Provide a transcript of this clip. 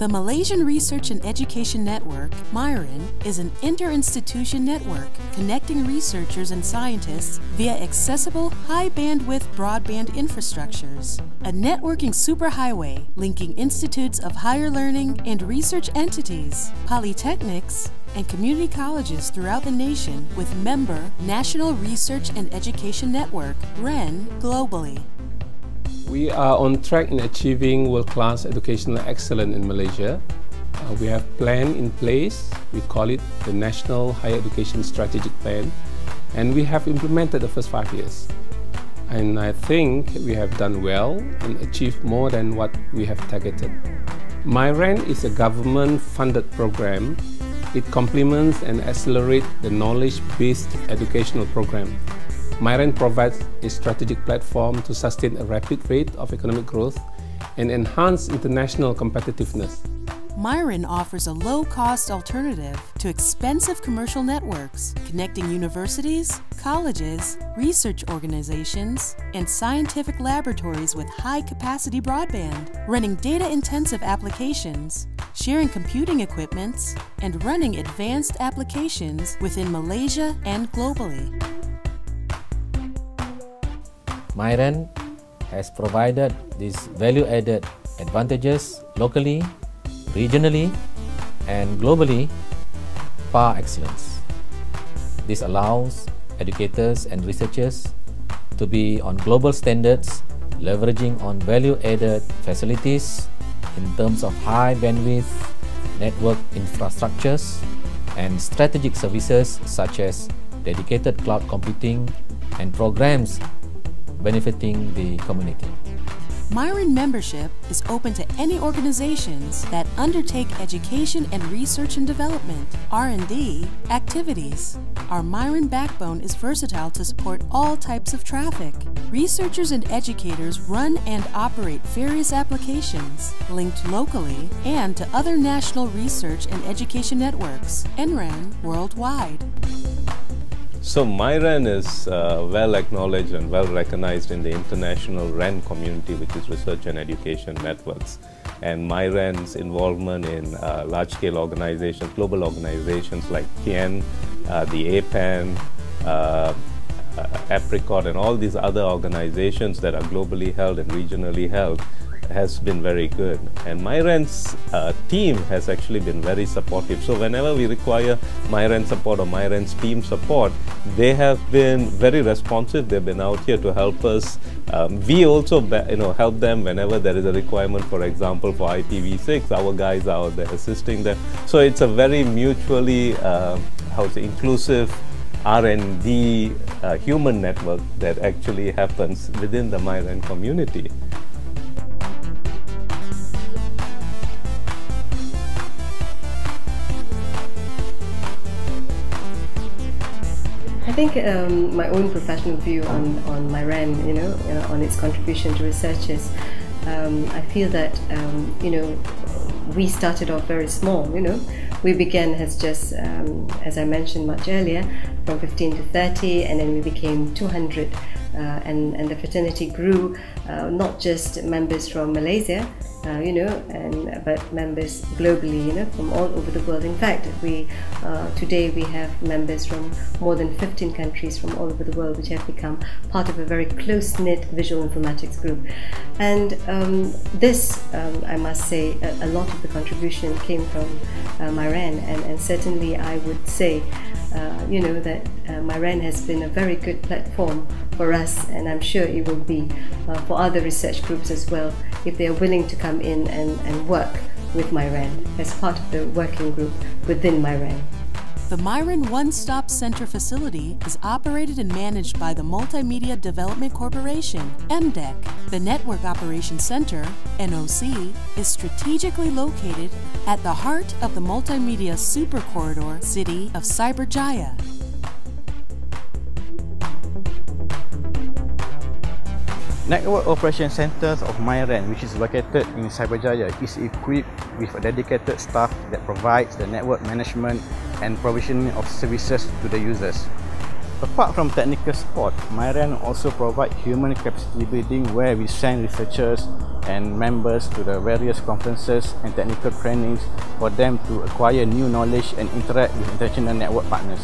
The Malaysian Research and Education Network, MYREN, is an inter-institution network connecting researchers and scientists via accessible high-bandwidth broadband infrastructures. A networking superhighway linking institutes of higher learning and research entities, polytechnics, and community colleges throughout the nation with member National Research and Education Network, REN, globally. We are on track in achieving world-class educational excellence in Malaysia. Uh, we have a plan in place, we call it the National Higher Education Strategic Plan, and we have implemented the first five years. And I think we have done well and achieved more than what we have targeted. MyREN is a government-funded program. It complements and accelerates the knowledge-based educational program MyREN provides a strategic platform to sustain a rapid rate of economic growth and enhance international competitiveness. MyREN offers a low-cost alternative to expensive commercial networks, connecting universities, colleges, research organizations, and scientific laboratories with high-capacity broadband, running data-intensive applications, sharing computing equipments, and running advanced applications within Malaysia and globally. MyREN has provided these value-added advantages locally, regionally, and globally par excellence. This allows educators and researchers to be on global standards, leveraging on value-added facilities in terms of high bandwidth network infrastructures and strategic services such as dedicated cloud computing and programs benefiting the community. MyREN membership is open to any organizations that undertake education and research and development R&D activities. Our MyREN backbone is versatile to support all types of traffic. Researchers and educators run and operate various applications linked locally and to other national research and education networks, NREN, worldwide. So MyREN is uh, well acknowledged and well recognized in the international REN community, which is Research and Education Networks. And MyREN's involvement in uh, large-scale organizations, global organizations like KIEN, uh, the APAN, uh, uh, Apricot, and all these other organizations that are globally held and regionally held has been very good and MyREN's uh, team has actually been very supportive. So whenever we require MyREN support or MyREN's team support, they have been very responsive. They've been out here to help us. Um, we also you know help them whenever there is a requirement, for example, for IPv6, our guys are out there assisting them. So it's a very mutually uh, how to inclusive R&D uh, human network that actually happens within the MyREN community. Think um, my own professional view on, on MyREN, you know, uh, on its contribution to research is, um, I feel that, um, you know, we started off very small, you know. We began as just, um, as I mentioned much earlier, from 15 to 30, and then we became 200. Uh, and, and the fraternity grew, uh, not just members from Malaysia, uh, you know, and but members globally, you know, from all over the world. In fact, we uh, today we have members from more than 15 countries from all over the world, which have become part of a very close-knit visual informatics group. And um, this, um, I must say, a, a, lot of the contribution came from uh, MyREN, and, and certainly I would say uh, you know that uh, MyREN has been a very good platform for us and I'm sure it will be uh, for other research groups as well if they are willing to come in and, and work with MyREN as part of the working group within MyREN. The MyREN One Stop Center facility is operated and managed by the Multimedia Development Corporation, MDEC. The Network Operations Center, NOC, is strategically located at the heart of the Multimedia Super Corridor city of Cyberjaya. Network Operation Centers of MyREN, which is located in Cyberjaya, is equipped with a dedicated staff that provides the network management and provisioning of services to the users. Apart from technical support, MyREN also provide human capacity building where we send researchers and members to the various conferences and technical trainings for them to acquire new knowledge and interact with international network partners.